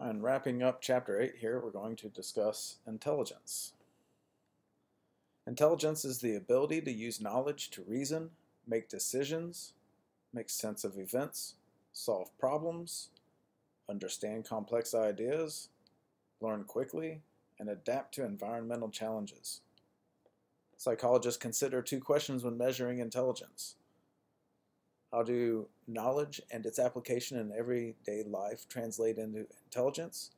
And wrapping up chapter 8 here, we're going to discuss intelligence. Intelligence is the ability to use knowledge to reason, make decisions, make sense of events, solve problems, understand complex ideas, learn quickly, and adapt to environmental challenges. Psychologists consider two questions when measuring intelligence. How do knowledge and its application in everyday life translate into intelligence?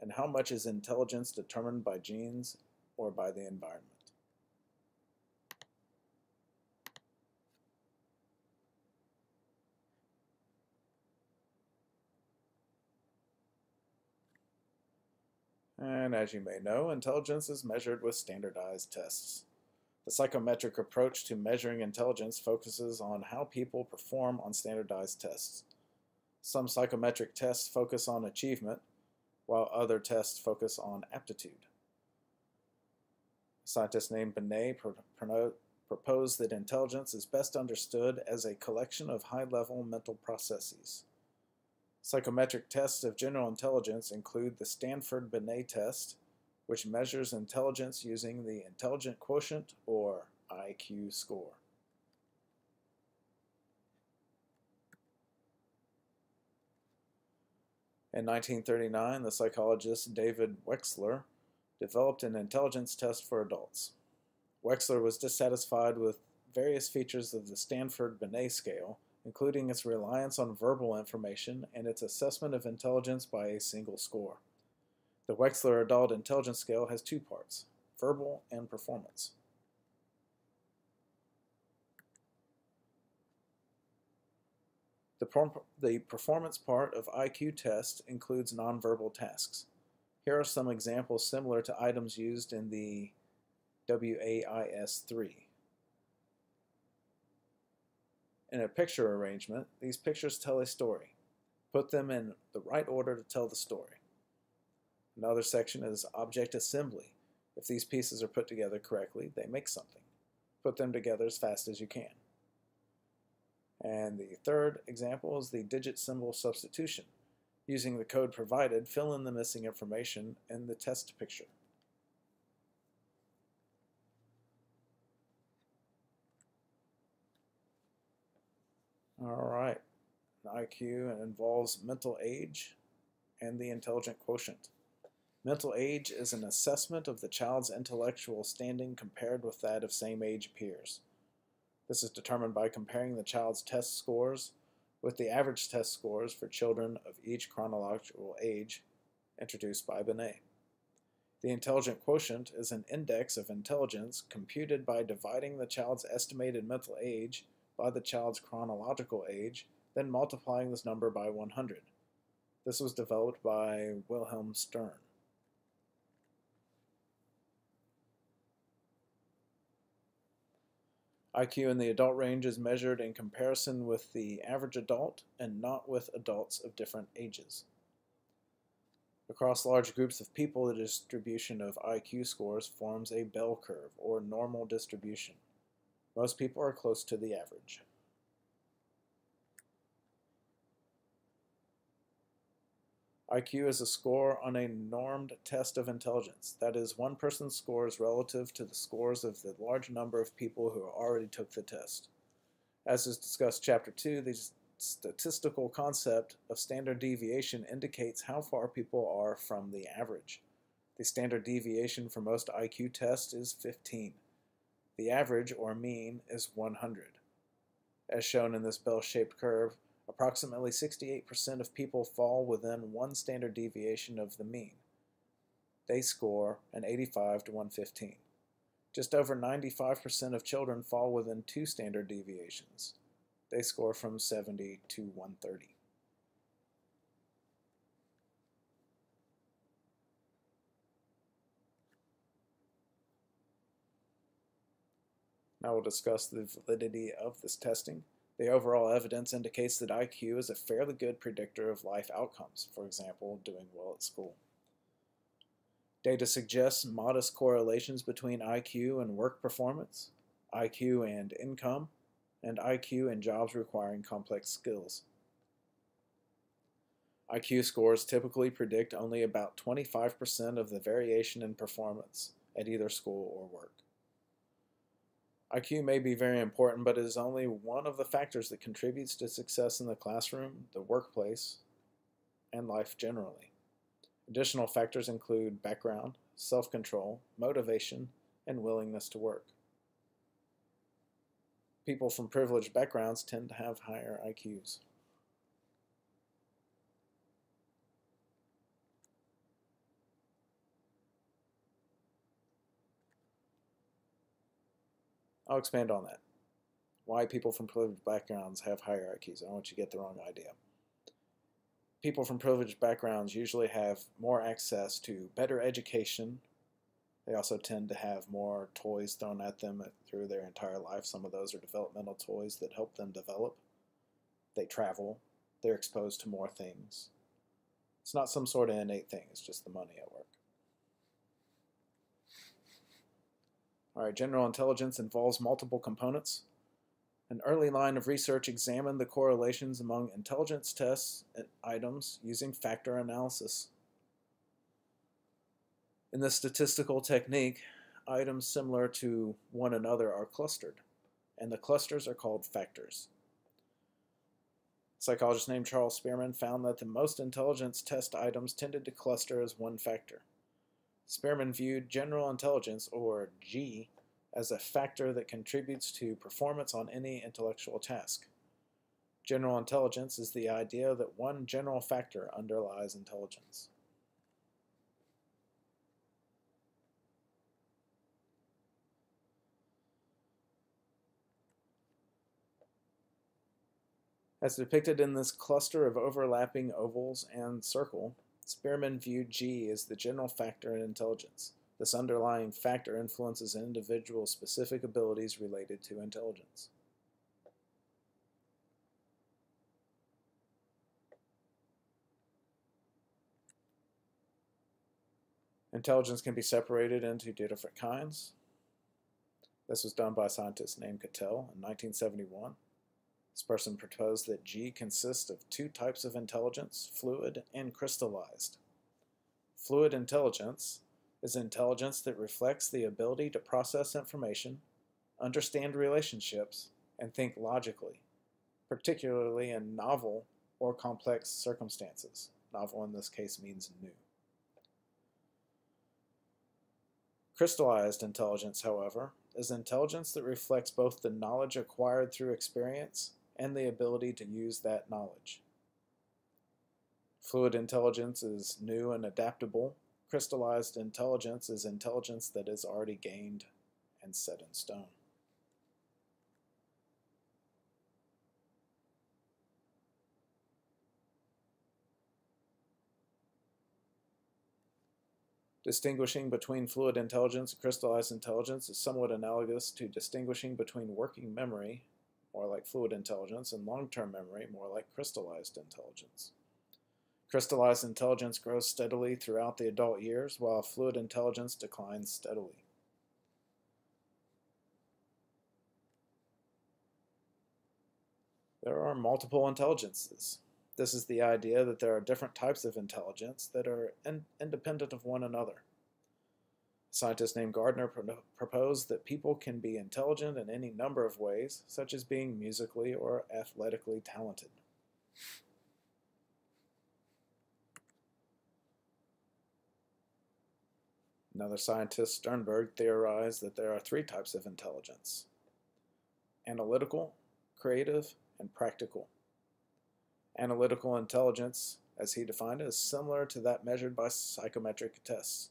And how much is intelligence determined by genes or by the environment? And as you may know, intelligence is measured with standardized tests. The psychometric approach to measuring intelligence focuses on how people perform on standardized tests. Some psychometric tests focus on achievement, while other tests focus on aptitude. A scientist named Binet proposed that intelligence is best understood as a collection of high-level mental processes. Psychometric tests of general intelligence include the Stanford-Binet test, which measures intelligence using the intelligent quotient or IQ score. In 1939, the psychologist David Wechsler developed an intelligence test for adults. Wechsler was dissatisfied with various features of the Stanford Binet scale, including its reliance on verbal information and its assessment of intelligence by a single score. The Wechsler Adult Intelligence Scale has two parts, verbal and performance. The, the performance part of IQ test includes nonverbal tasks. Here are some examples similar to items used in the WAIS 3. In a picture arrangement, these pictures tell a story. Put them in the right order to tell the story. Another section is object assembly. If these pieces are put together correctly, they make something. Put them together as fast as you can. And the third example is the digit symbol substitution. Using the code provided, fill in the missing information in the test picture. All right, IQ involves mental age and the intelligent quotient. Mental age is an assessment of the child's intellectual standing compared with that of same age peers. This is determined by comparing the child's test scores with the average test scores for children of each chronological age introduced by Binet. The intelligent quotient is an index of intelligence computed by dividing the child's estimated mental age by the child's chronological age, then multiplying this number by 100. This was developed by Wilhelm Stern. IQ in the adult range is measured in comparison with the average adult and not with adults of different ages. Across large groups of people, the distribution of IQ scores forms a bell curve, or normal distribution. Most people are close to the average. IQ is a score on a normed test of intelligence. That is, one person's scores relative to the scores of the large number of people who already took the test. As is discussed in chapter 2, the statistical concept of standard deviation indicates how far people are from the average. The standard deviation for most IQ tests is 15. The average, or mean, is 100. As shown in this bell-shaped curve, Approximately 68% of people fall within one standard deviation of the mean. They score an 85 to 115. Just over 95% of children fall within two standard deviations. They score from 70 to 130. Now we'll discuss the validity of this testing. The overall evidence indicates that IQ is a fairly good predictor of life outcomes, for example, doing well at school. Data suggests modest correlations between IQ and work performance, IQ and income, and IQ and jobs requiring complex skills. IQ scores typically predict only about 25% of the variation in performance at either school or work. IQ may be very important, but it is only one of the factors that contributes to success in the classroom, the workplace, and life generally. Additional factors include background, self control, motivation, and willingness to work. People from privileged backgrounds tend to have higher IQs. I'll expand on that. Why people from privileged backgrounds have hierarchies. I don't want you to get the wrong idea. People from privileged backgrounds usually have more access to better education. They also tend to have more toys thrown at them through their entire life. Some of those are developmental toys that help them develop. They travel. They're exposed to more things. It's not some sort of innate thing, it's just the money at work. All right, general intelligence involves multiple components. An early line of research examined the correlations among intelligence tests and items using factor analysis. In this statistical technique, items similar to one another are clustered, and the clusters are called factors. Psychologist named Charles Spearman found that the most intelligence test items tended to cluster as one factor. Spearman viewed general intelligence, or G, as a factor that contributes to performance on any intellectual task. General intelligence is the idea that one general factor underlies intelligence. As depicted in this cluster of overlapping ovals and circle, Spearman viewed G as the general factor in intelligence. This underlying factor influences an individual's specific abilities related to intelligence. Intelligence can be separated into two different kinds. This was done by a scientist named Cattell in 1971. This person proposed that G consists of two types of intelligence, fluid and crystallized. Fluid intelligence is intelligence that reflects the ability to process information, understand relationships, and think logically, particularly in novel or complex circumstances. Novel in this case means new. Crystallized intelligence, however, is intelligence that reflects both the knowledge acquired through experience and the ability to use that knowledge. Fluid intelligence is new and adaptable. Crystallized intelligence is intelligence that is already gained and set in stone. Distinguishing between fluid intelligence and crystallized intelligence is somewhat analogous to distinguishing between working memory more like fluid intelligence, and long-term memory, more like crystallized intelligence. Crystallized intelligence grows steadily throughout the adult years, while fluid intelligence declines steadily. There are multiple intelligences. This is the idea that there are different types of intelligence that are in independent of one another. Scientist named Gardner pro proposed that people can be intelligent in any number of ways, such as being musically or athletically talented. Another scientist, Sternberg, theorized that there are three types of intelligence analytical, creative, and practical. Analytical intelligence, as he defined it, is similar to that measured by psychometric tests.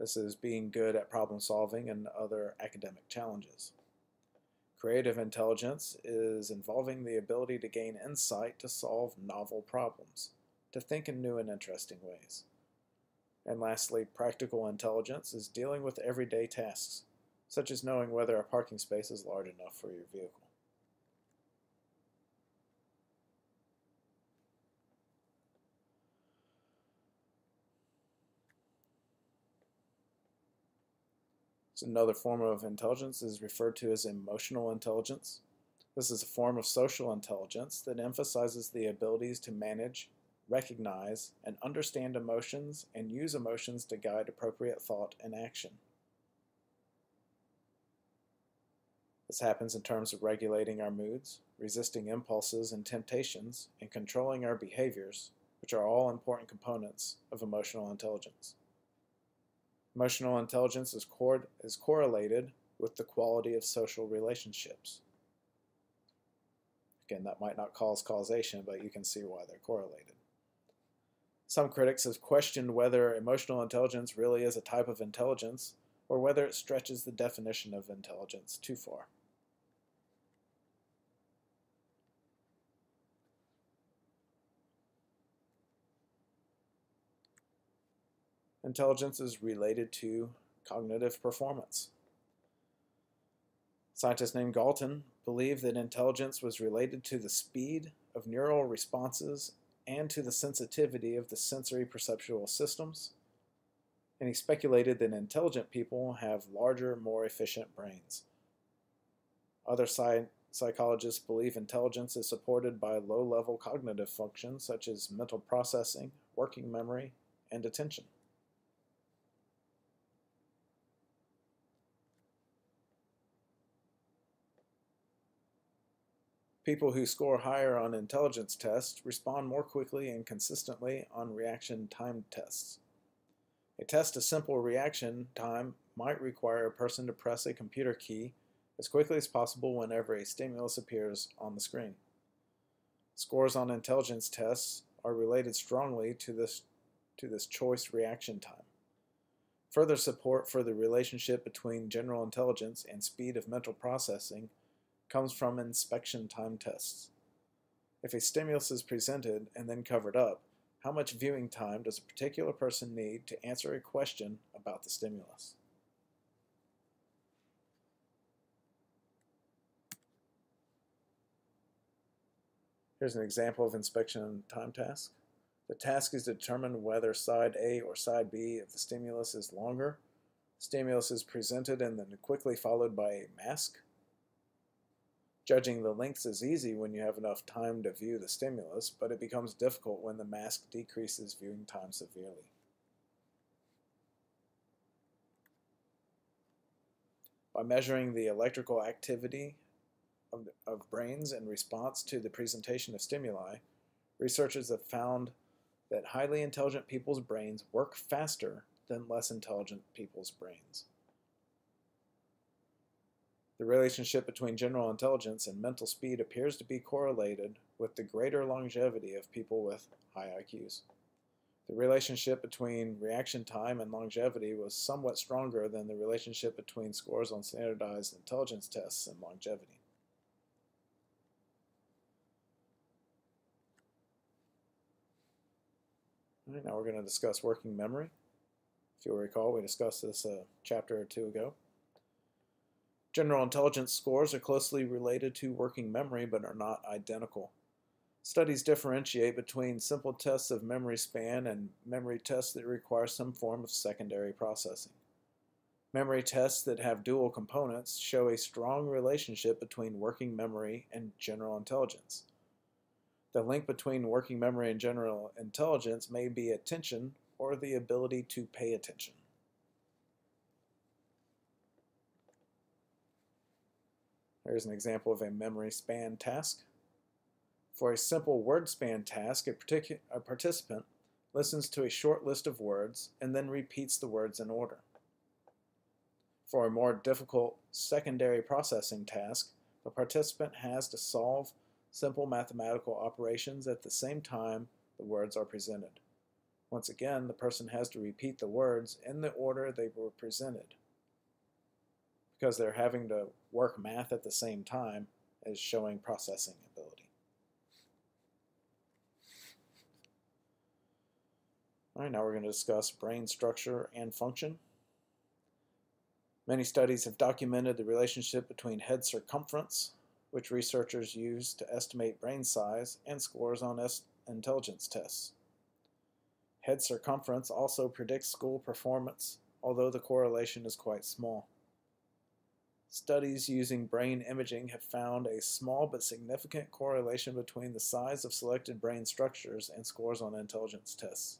This is being good at problem solving and other academic challenges. Creative intelligence is involving the ability to gain insight to solve novel problems, to think in new and interesting ways. And lastly, practical intelligence is dealing with everyday tasks, such as knowing whether a parking space is large enough for your vehicle. Another form of intelligence is referred to as emotional intelligence. This is a form of social intelligence that emphasizes the abilities to manage, recognize, and understand emotions and use emotions to guide appropriate thought and action. This happens in terms of regulating our moods, resisting impulses and temptations, and controlling our behaviors, which are all important components of emotional intelligence. Emotional intelligence is, cor is correlated with the quality of social relationships. Again, that might not cause causation, but you can see why they're correlated. Some critics have questioned whether emotional intelligence really is a type of intelligence or whether it stretches the definition of intelligence too far. Intelligence is related to cognitive performance. Scientists named Galton believed that intelligence was related to the speed of neural responses and to the sensitivity of the sensory perceptual systems, and he speculated that intelligent people have larger, more efficient brains. Other psy psychologists believe intelligence is supported by low-level cognitive functions such as mental processing, working memory, and attention. People who score higher on intelligence tests respond more quickly and consistently on reaction time tests. A test of simple reaction time might require a person to press a computer key as quickly as possible whenever a stimulus appears on the screen. Scores on intelligence tests are related strongly to this, to this choice reaction time. Further support for the relationship between general intelligence and speed of mental processing comes from inspection time tests. If a stimulus is presented and then covered up, how much viewing time does a particular person need to answer a question about the stimulus? Here's an example of inspection time task. The task is to determine whether side A or side B of the stimulus is longer. Stimulus is presented and then quickly followed by a mask. Judging the lengths is easy when you have enough time to view the stimulus, but it becomes difficult when the mask decreases viewing time severely. By measuring the electrical activity of, of brains in response to the presentation of stimuli, researchers have found that highly intelligent people's brains work faster than less intelligent people's brains. The relationship between general intelligence and mental speed appears to be correlated with the greater longevity of people with high IQs. The relationship between reaction time and longevity was somewhat stronger than the relationship between scores on standardized intelligence tests and longevity. All right, now we're going to discuss working memory. If you'll recall, we discussed this a chapter or two ago. General intelligence scores are closely related to working memory but are not identical. Studies differentiate between simple tests of memory span and memory tests that require some form of secondary processing. Memory tests that have dual components show a strong relationship between working memory and general intelligence. The link between working memory and general intelligence may be attention or the ability to pay attention. Here's an example of a memory span task. For a simple word span task, a, a participant listens to a short list of words and then repeats the words in order. For a more difficult secondary processing task, the participant has to solve simple mathematical operations at the same time the words are presented. Once again, the person has to repeat the words in the order they were presented because they're having to work math at the same time as showing processing ability. All right, now we're going to discuss brain structure and function. Many studies have documented the relationship between head circumference, which researchers use to estimate brain size, and scores on intelligence tests. Head circumference also predicts school performance, although the correlation is quite small. Studies using brain imaging have found a small but significant correlation between the size of selected brain structures and scores on intelligence tests.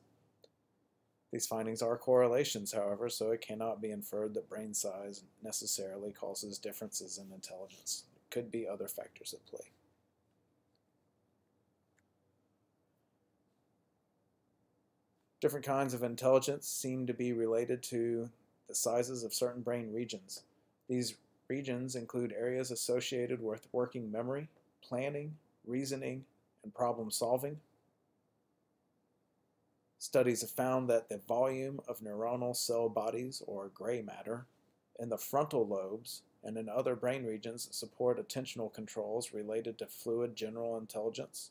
These findings are correlations, however, so it cannot be inferred that brain size necessarily causes differences in intelligence. There could be other factors at play. Different kinds of intelligence seem to be related to the sizes of certain brain regions. These regions include areas associated with working memory, planning, reasoning, and problem solving. Studies have found that the volume of neuronal cell bodies, or gray matter, in the frontal lobes and in other brain regions support attentional controls related to fluid general intelligence.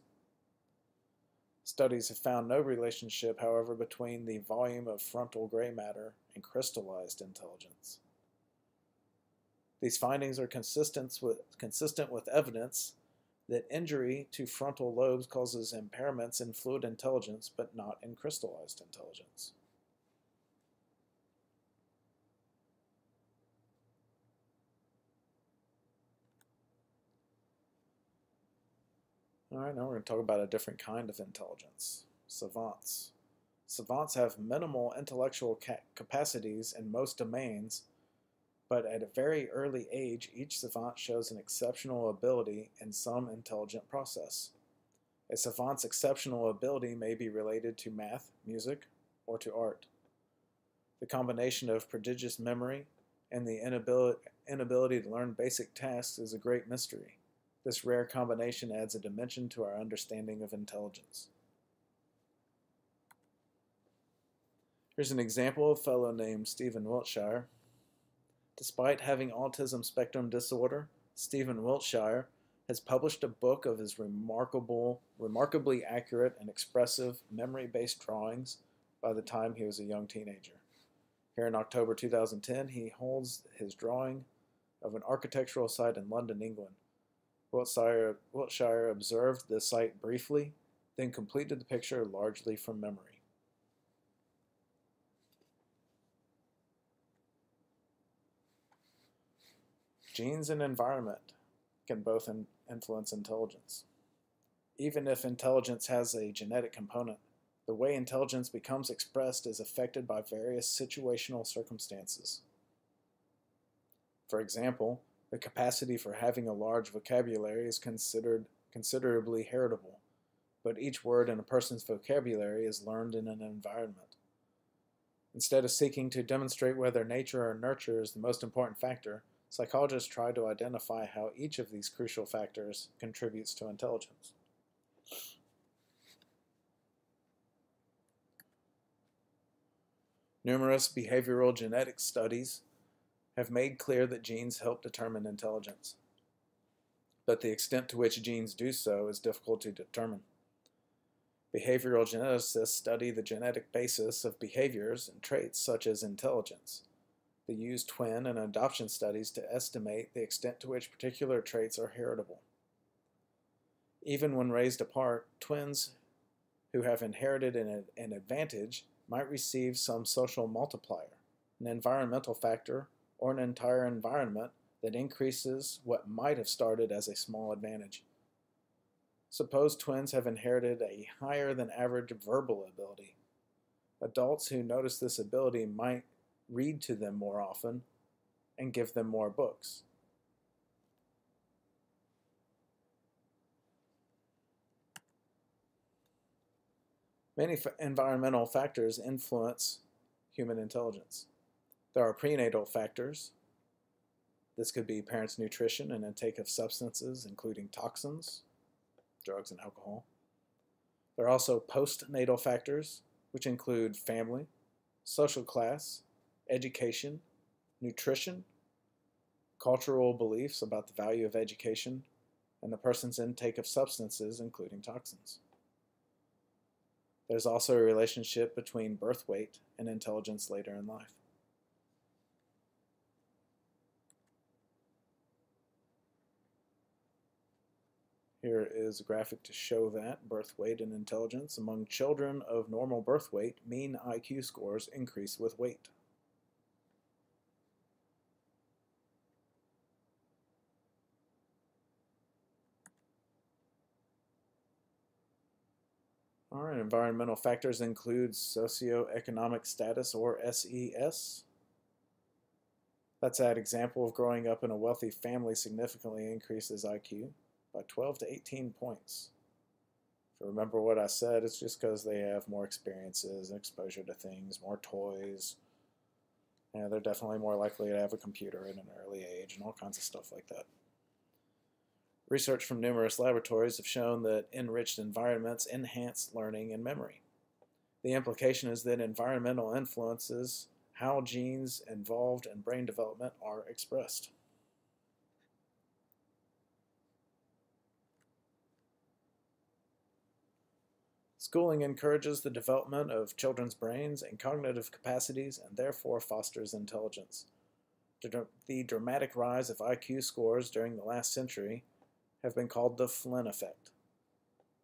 Studies have found no relationship, however, between the volume of frontal gray matter and crystallized intelligence. These findings are consistent with, consistent with evidence that injury to frontal lobes causes impairments in fluid intelligence but not in crystallized intelligence. All right, now we're going to talk about a different kind of intelligence savants. Savants have minimal intellectual ca capacities in most domains but at a very early age, each savant shows an exceptional ability in some intelligent process. A savant's exceptional ability may be related to math, music, or to art. The combination of prodigious memory and the inability, inability to learn basic tasks is a great mystery. This rare combination adds a dimension to our understanding of intelligence. Here's an example of a fellow named Stephen Wiltshire Despite having autism spectrum disorder, Stephen Wiltshire has published a book of his remarkable, remarkably accurate and expressive memory-based drawings by the time he was a young teenager. Here in October 2010, he holds his drawing of an architectural site in London, England. Wiltshire, Wiltshire observed the site briefly, then completed the picture largely from memory. Genes and environment can both in influence intelligence. Even if intelligence has a genetic component, the way intelligence becomes expressed is affected by various situational circumstances. For example, the capacity for having a large vocabulary is considered considerably heritable, but each word in a person's vocabulary is learned in an environment. Instead of seeking to demonstrate whether nature or nurture is the most important factor, Psychologists try to identify how each of these crucial factors contributes to intelligence. Numerous behavioral genetic studies have made clear that genes help determine intelligence. But the extent to which genes do so is difficult to determine. Behavioral geneticists study the genetic basis of behaviors and traits such as intelligence. They use twin and adoption studies to estimate the extent to which particular traits are heritable. Even when raised apart, twins who have inherited an, an advantage might receive some social multiplier, an environmental factor, or an entire environment that increases what might have started as a small advantage. Suppose twins have inherited a higher than average verbal ability. Adults who notice this ability might read to them more often, and give them more books. Many environmental factors influence human intelligence. There are prenatal factors. This could be parents' nutrition and intake of substances, including toxins, drugs, and alcohol. There are also postnatal factors, which include family, social class, education, nutrition, cultural beliefs about the value of education, and the person's intake of substances, including toxins. There's also a relationship between birth weight and intelligence later in life. Here is a graphic to show that birth weight and intelligence. Among children of normal birth weight, mean IQ scores increase with weight. Right, environmental factors include socioeconomic status or SES. That's that example of growing up in a wealthy family significantly increases IQ by 12 to 18 points. If you remember what I said, it's just because they have more experiences and exposure to things, more toys. Yeah, they're definitely more likely to have a computer at an early age and all kinds of stuff like that. Research from numerous laboratories have shown that enriched environments enhance learning and memory. The implication is that environmental influences how genes involved in brain development are expressed. Schooling encourages the development of children's brains and cognitive capacities and therefore fosters intelligence. The dramatic rise of IQ scores during the last century have been called the Flynn effect.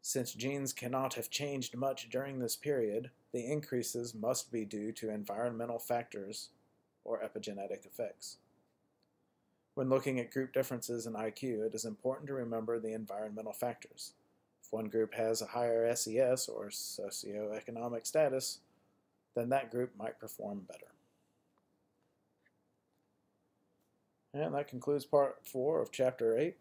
Since genes cannot have changed much during this period, the increases must be due to environmental factors or epigenetic effects. When looking at group differences in IQ, it is important to remember the environmental factors. If one group has a higher SES or socioeconomic status, then that group might perform better. And that concludes part four of chapter eight.